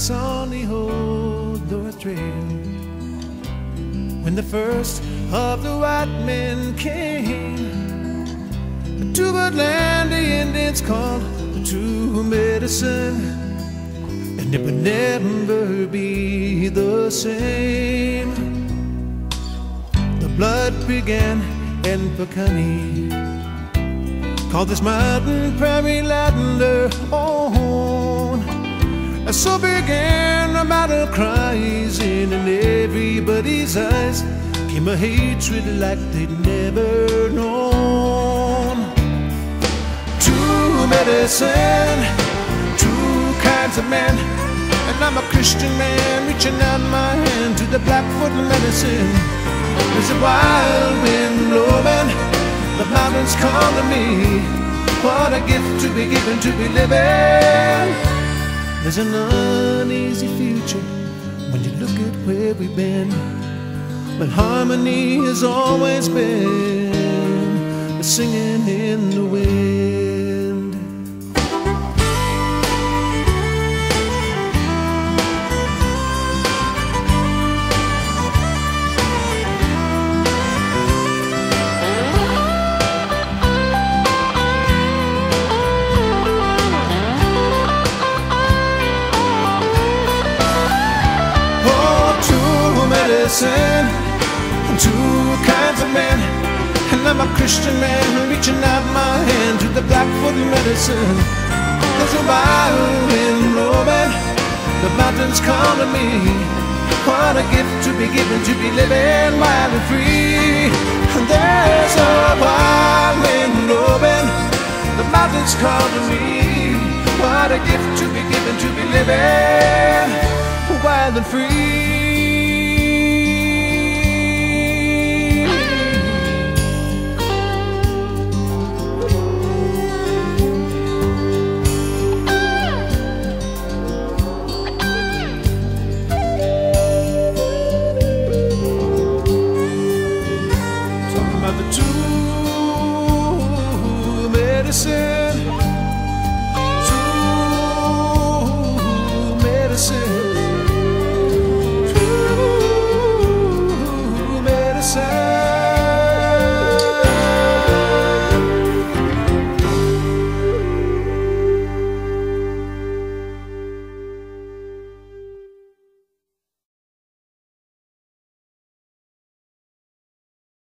tracks on the old North Trail. When the first of the white men came to the land the Indians called the Two Medicine, and it would never be the same. The blood began in Pecani, called this mountain prairie their own. Oh, So began a battle cries in everybody's eyes came a hatred like they'd never known. Two Medicine, two kinds of men. And I'm a Christian man reaching out my hand to the Blackfoot medicine. There's a wild wind blowing, the mountains calling me. What a gift to be given to be living. There's an uneasy future when you look at where we've been. But harmony has always been singing in the wind. True medicine, two kinds of men. And I'm a Christian man reaching out my hand to the Blackfoot medicine. There's a wild wind blowing, the mountains calling me. What a gift to be given to be living wild and free. And there's a wild wind blowing, the mountains calling me. What a gift to be given to be living wild and free.